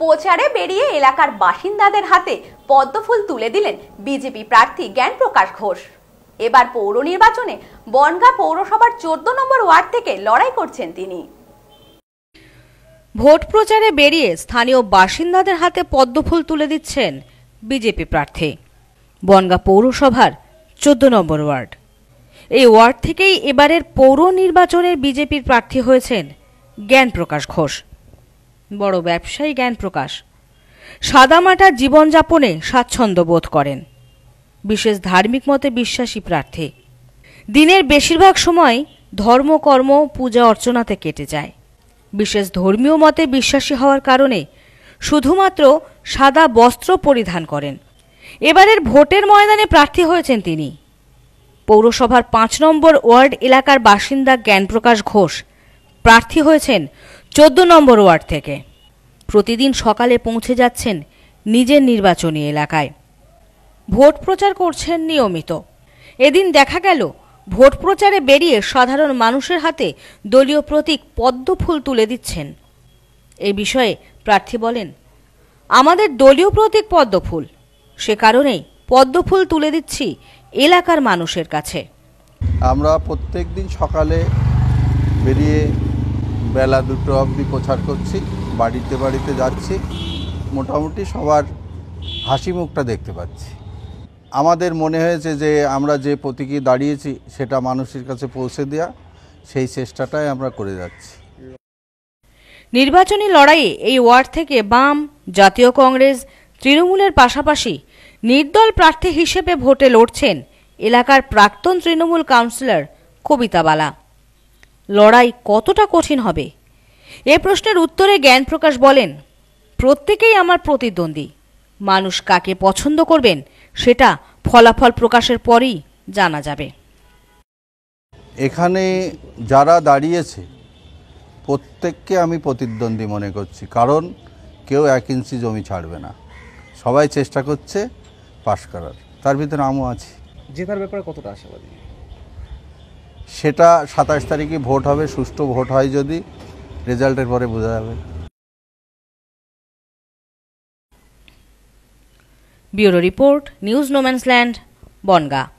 প্রচারে বেরিয়ে এলাকার বাসিন্দাদের হাতে পদ্মফুল তুলে দিলেন বিজেপি প্রার্থী জ্ঞানপ্রকাশ ঘোষ। এবার পৌর নির্বাচনে বনগাঁ পৌরসভার চোদ্দ নম্বর ওয়ার্ড থেকে লড়াই করছেন তিনি। ভোট প্রচারে বেরিয়ে স্থানীয় বাসিন্দাদের হাতে পদ্মফুল তুলে দিচ্ছেন বিজেপি প্রার্থী। বনগাঁ পৌরসভার চোদ্দ নম্বর ওয়ার্ড। এই ওয়ার্ড থেকেই এবারের পৌর নির্বাচনের বিজেপির প্রার্থী হয়েছেন জ্ঞানপ্রকাশ ঘোষ। বড় ব্যবসায়ী জ্ঞানপ্রকাশ সাদামাটা জীবনযাপনে স্বাচ্ছন্দ্য বোধ করেন। বিশেষ ধার্মিক মতে বিশ্বাসী প্রার্থী। দিনের বেশিরভাগ সময় ধর্মকর্ম পূজা, অর্চনাতে কেটে যায়। বিশেষ ধর্মীয় মতে বিশ্বাসী হওয়ার কারণে শুধুমাত্র সাদা বস্ত্র পরিধান করেন। এবারের ভোটের ময়দানে প্রার্থী হয়েছেন তিনি। পৌরসভার পাঁচ নম্বর ওয়ার্ড এলাকার বাসিন্দা জ্ঞানপ্রকাশ ঘোষ। প্রার্থী হয়েছেন চোদ্দ নম্বর ওয়ার্ড থেকে। প্রতিদিন সকালে পৌঁছে যাচ্ছেন নিজের নির্বাচনী এলাকায়। ভোট প্রচার করছেন নিয়মিত। এদিন দেখা গেল, ভোট প্রচারে বেরিয়ে সাধারণ মানুষের হাতে দলীয় প্রতীক পদ্মফুল তুলে দিচ্ছেন। এ বিষয়ে প্রার্থী বলেন, আমাদের দলীয় প্রতীক পদ্মফুল সে কারণেই পদ্মফুল তুলে দিচ্ছি এলাকার মানুষের কাছে। আমরা প্রত্যেক দিন সকালে বেরিয়ে বেলা দুটো অবধি প্রচার করছি, বাড়িতে বাড়িতে যাচ্ছি, মোটামুটি সবার হাসি মুখটা দেখতে পাচ্ছি। আমাদের মনে হয়েছে যে আমরা যে প্রতীকী দাঁড়িয়েছি, সেটা মানুষের কাছে পৌঁছে দেওয়া সেই চেষ্টাটাই আমরা করে যাচ্ছি। নির্বাচনী লড়াইয়ে এই ওয়ার্ড থেকে বাম, জাতীয় কংগ্রেস, তৃণমূলের পাশাপাশি নির্দল প্রার্থী হিসেবে ভোটে লড়ছেন এলাকার প্রাক্তন তৃণমূল কাউন্সিলর কবিতা বালা। লড়াই কতটা কঠিন হবে? এ প্রশ্নের উত্তরে জ্ঞানপ্রকাশ বলেন প্রত্যেকেই আমার প্রতিদ্বন্দ্বী। মানুষ কাকে পছন্দ করবেন সেটা ফলাফল প্রকাশের পরই জানা যাবে। এখানে যারা দাঁড়িয়েছে প্রত্যেককে আমি প্রতিদ্বন্দ্বী মনে করছি কারণ কেউ এক ইঞ্চি জমি ছাড়বে না। সবাই চেষ্টা করছে পাশ করার। তার ভিতরে আমিও আছি। জেতার ব্যাপারে কতটা আশাবাদী? সেটা সাতাশ তারিখে ভোট হবে, সুষ্ঠু ভোট হয় যদি, রেজাল্টের পরে বোঝা যাবে। Bureau report, news no man's land, Bangaon.